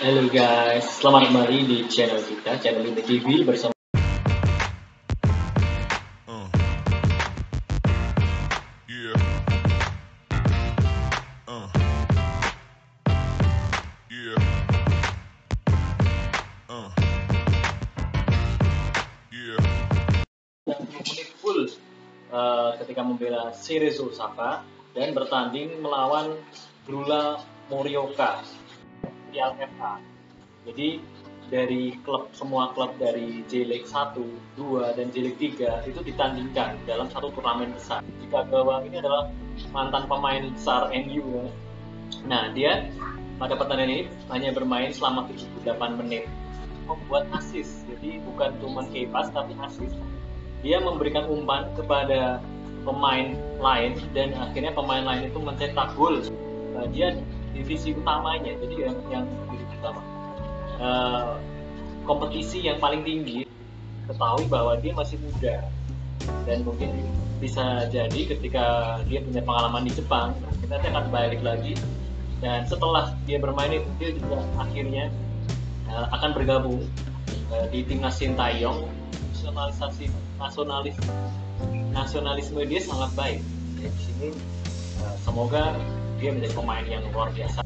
Halo guys, selamat kembali di channel kita, channel Lini TV bersama Uh. Yeah. Yeah. Yeah. 90 menit full ketika membela Cerezo Osaka dan bertanding melawan Brula Morioka Piala FA. Jadi dari klub semua klub dari J-League 1, 2 dan J-League 3 itu ditandingkan dalam satu turnamen besar. Jika Gawang ini adalah mantan pemain besar MU. Nah, dia pada pertandingan ini hanya bermain selama 78 menit membuat assist. Jadi bukan cuma kipas tapi assist. Dia memberikan umpan kepada pemain lain dan akhirnya pemain lain itu mencetak gol. Uh, dia divisi utamanya, jadi yang yang divisi utama. Uh, kompetisi yang paling tinggi ketahui bahwa dia masih muda. Dan mungkin bisa jadi ketika dia punya pengalaman di Jepang kita nanti akan balik lagi. Dan setelah dia bermain itu dia juga akhirnya uh, akan bergabung uh, di timnas Sintayong. Nasionalisasi nasionalis nasionalisme dia sangat baik. Di sini semoga dia menjadi pemain yang luar biasa